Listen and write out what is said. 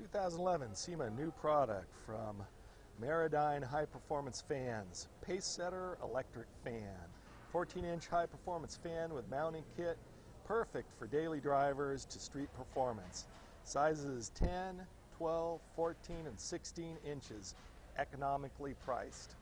2011 SEMA new product from Maradyne High Performance Fans. Pacesetter Electric Fan. 14 inch high performance fan with mounting kit. Perfect for daily drivers to street performance. Sizes 10, 12, 14, and 16 inches. Economically priced.